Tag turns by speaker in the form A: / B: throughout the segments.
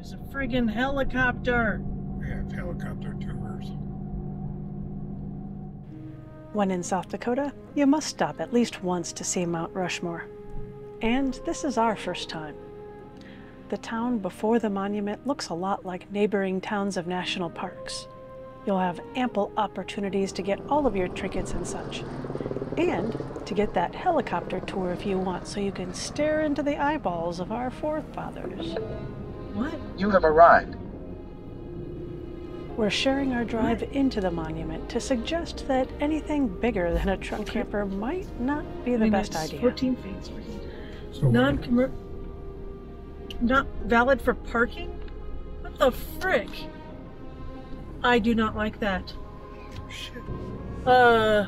A: is a friggin' helicopter.
B: We have helicopter tours.
C: When in South Dakota, you must stop at least once to see Mount Rushmore. And this is our first time. The town before the monument looks a lot like neighboring towns of national parks. You'll have ample opportunities to get all of your trinkets and such. And to get that helicopter tour if you want, so you can stare into the eyeballs of our forefathers.
A: What?
D: You have arrived.
C: We're sharing our drive into the monument to suggest that anything bigger than a truck
A: Okay.
C: camper might not be
A: I
C: the
A: mean,
C: best
A: it's
C: idea.
A: 14 feet. 14.
B: So
A: Non-commer... Not valid for parking? What the frick? I do not like that.
B: shit.
A: Uh,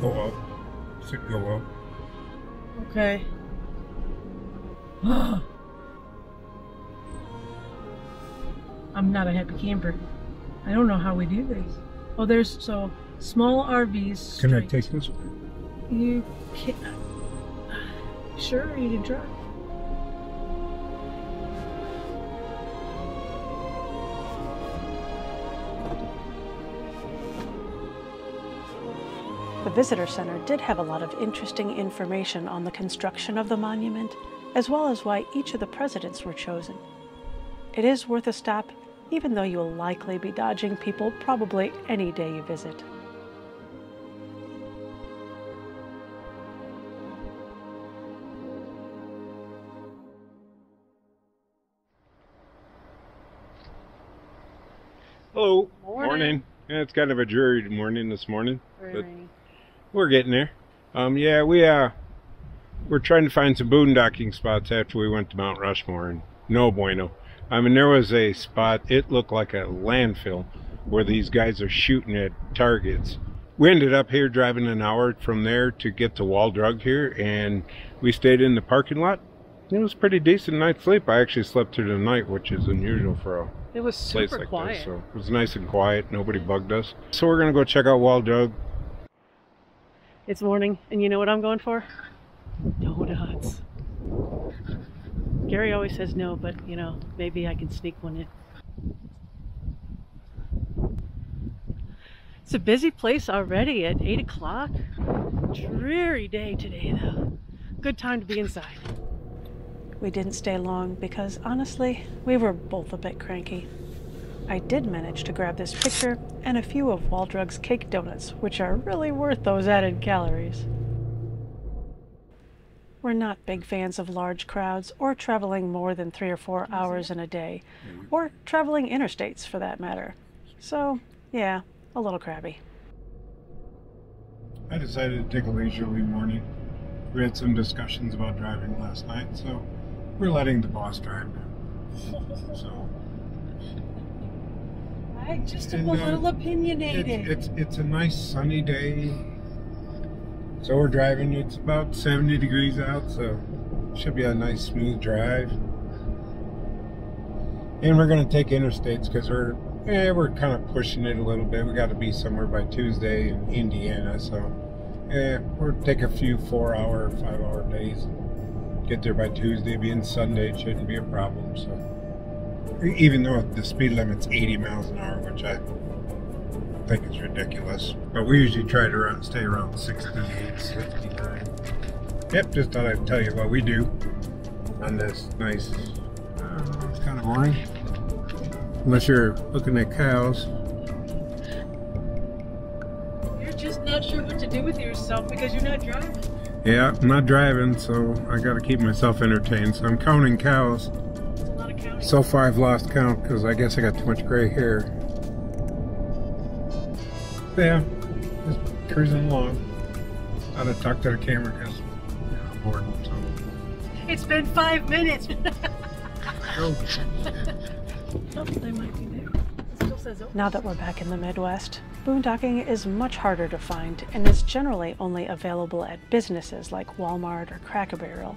B: Go up. Should go up.
A: okay. I'm not a happy camper. I don't know how we do this. Oh, there's so small RVs.
B: Can I
A: straight.
B: take this?
A: You can Sure, you can try.
C: The Visitor Center did have a lot of interesting information on the construction of the monument, as well as why each of the presidents were chosen. It is worth a stop, even though you'll likely be dodging people probably any day you visit.
E: Hello.
A: Morning.
E: Yeah, it's kind of a dreary morning this morning.
A: Very
E: But- We're getting there. Um, yeah, we uh, we're trying to find some boondocking spots after we went to Mount Rushmore, and no bueno. I mean, there was a spot. It looked like a landfill where these guys are shooting at targets. We ended up here driving an hour from there to get to Wall Drug here, and we stayed in the parking lot. It was a pretty decent night's sleep. I actually slept through the night, which is unusual for a
A: It was
E: place like
A: quiet.
E: this. So it was nice and quiet. Nobody bugged us. So we're gonna go check out Wall Drug.
C: It's morning, and you know what I'm going for? Donuts. Gary always says no, but you know, maybe I can sneak one in. It's a busy place already at 8 o'clock. Dreary day today, though. Good time to be inside. We didn't stay long because honestly, we were both a bit cranky. I did manage to grab this picture and a few of Wall Drug's cake donuts, which are really worth those added calories. We're not big fans of large crowds or traveling more than three or four hours in a day, or traveling interstates for that matter. So, yeah, a little crabby.
B: I decided to take a leisurely morning. We had some discussions about driving last night, so we're letting the boss drive now. So
A: I just am
B: And,
A: a
B: uh,
A: little opinionated.
B: it's, it's it's a nice sunny day. So we're driving. It's about 70 degrees out, so should be a nice smooth drive. And we're gonna take interstates because we're yeah we're kind of pushing it a little bit. We got to be somewhere by Tuesday in Indiana, so yeah we'll take a few four-hour, five-hour days. Get there by Tuesday. Being Sunday it shouldn't be a problem. So even though the speed limit's 80 miles an hour, which I think it's ridiculous. But we usually try to run, stay around 68, 69. Yep, just thought I'd tell you what we do on this nice, uh, it's kind of boring. Unless you're looking at cows.
A: You're just not sure what to do with yourself because you're not driving.
B: Yeah, I'm not driving, so I gotta keep myself entertained. So I'm counting cows.
A: It's a lot of counting.
B: So far I've lost count because I guess I got too much gray hair. Yeah, just cruising along. Thought I'd talk to the camera because I'm bored. So.
A: It's been five minutes.
B: Oh,
A: oh, they might be there. It still says open.
C: Now that we're back in the Midwest, boondocking is much harder to find and is generally only available at businesses like Walmart or Cracker Barrel.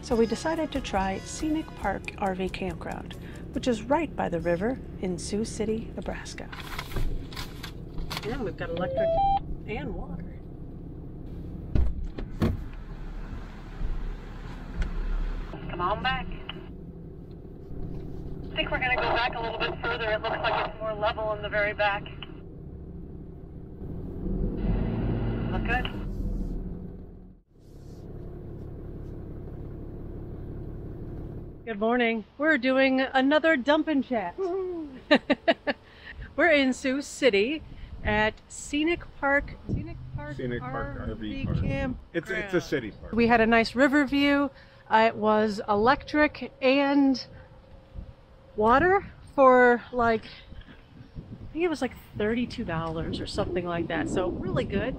C: So we decided to try Scenic Park RV Campground, which is right by the river in Sioux City, Nebraska.
A: Yeah, we've got electric and water.
F: Come on back.
A: I think we're going to go back a little bit further. It looks like it's more level in the very back. Look good? Good morning. We're doing another dump and chat. We're in Sioux City at Scenic Park. Scenic Park,
B: Scenic Park RV Park.
A: Camp.
B: It's it's a city park.
A: We had a nice river view. Uh, it was electric and water for like I think it was like $32 or something like that. So really good.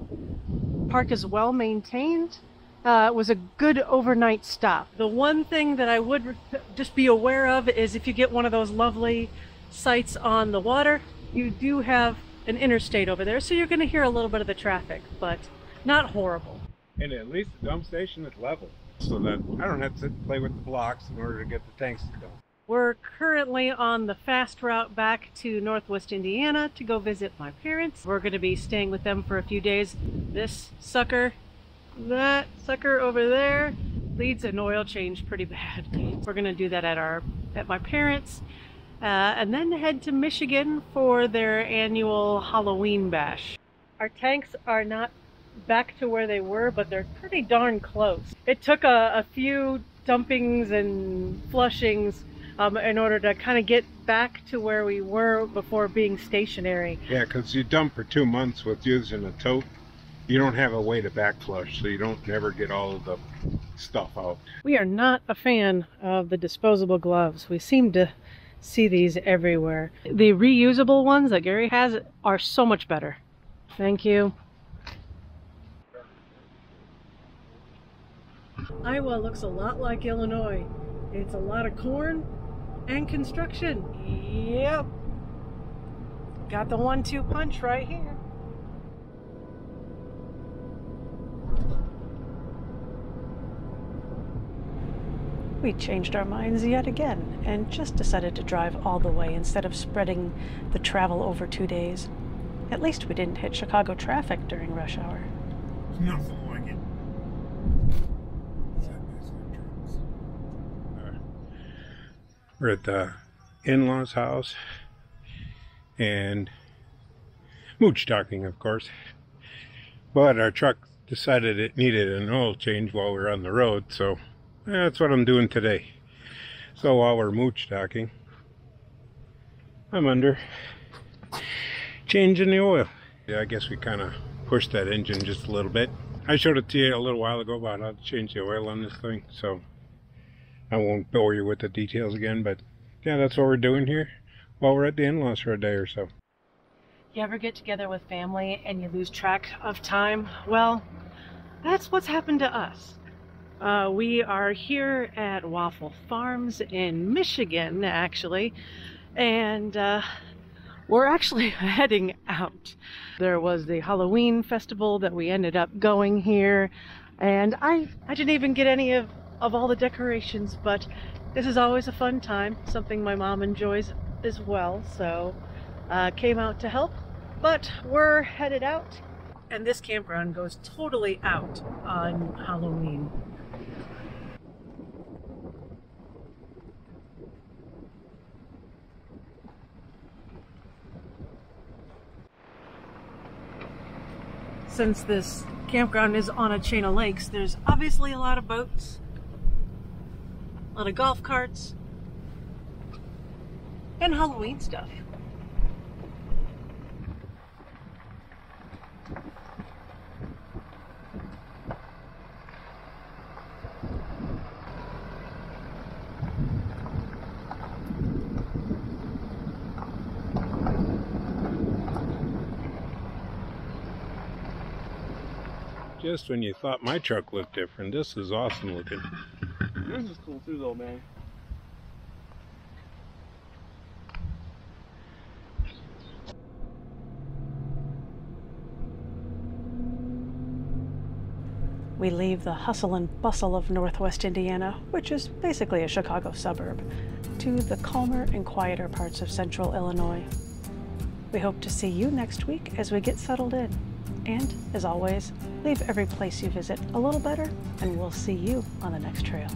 A: Park is well maintained. Uh, it was a good overnight stop. The one thing that I would just be aware of is if you get one of those lovely sites on the water, you do have an interstate over there, so you're going to hear a little bit of the traffic, but not horrible.
B: And at least the dump station is level, so that I don't have to play with the blocks in order to get the tanks to go.
A: We're currently on the fast route back to Northwest Indiana to go visit my parents. We're going to be staying with them for a few days. This sucker, that sucker over there needs an oil change pretty bad. We're going to do that at our at my parents. Uh, and then head to Michigan for their annual Halloween bash. Our tanks are not back to where they were, but they're pretty darn close. It took a, a few dumpings and flushings um, in order to kind of get back to where we were before being stationary.
B: Yeah, because you dump for two months with using a tote, you don't have a way to back flush, so you don't never get all of the stuff out.
A: We are not a fan of the disposable gloves. We seem to see these everywhere. The reusable ones that Gary has are so much better. Thank you. Iowa looks a lot like Illinois. It's a lot of corn and construction. Yep. Got the one two punch right here. We changed our minds yet again and just decided to drive all the way instead of spreading the travel over two days. At least we didn't hit Chicago traffic during rush hour.
G: Nothing like it.
B: We're at the in-laws' house and mooch talking, of course. But our truck decided it needed an oil change while we were on the road, so that's what I'm doing today. So while we're mooch talking, I'm under changing the oil. Yeah, I guess we kind of pushed that engine just a little bit. I showed it to you a little while ago about how to change the oil on this thing, so I won't bore you with the details again, but yeah, that's what we're doing here while we're at the in-laws for a day or so.
A: You ever get together with family and you lose track of time? Well, that's what's happened to us. Uh, we are here at Waffle Farms in Michigan, actually, and uh, we're actually heading out. There was the Halloween festival that we ended up going here, and I, I didn't even get any of, of all the decorations, but this is always a fun time, something my mom enjoys as well, so uh, came out to help. But we're headed out, and this campground goes totally out on Halloween. Since this campground is on a chain of lakes, there's obviously a lot of boats, a lot of golf carts, and Halloween stuff.
B: Just when you thought my truck looked different, this is awesome looking.
H: Yours is cool too, though, man.
A: We leave the hustle and bustle of northwest Indiana, which is basically a Chicago suburb, to the calmer and quieter parts of central Illinois. We hope to see you next week as we get settled in. And, as always, leave every place you visit a little better, and we'll see you on the next trail.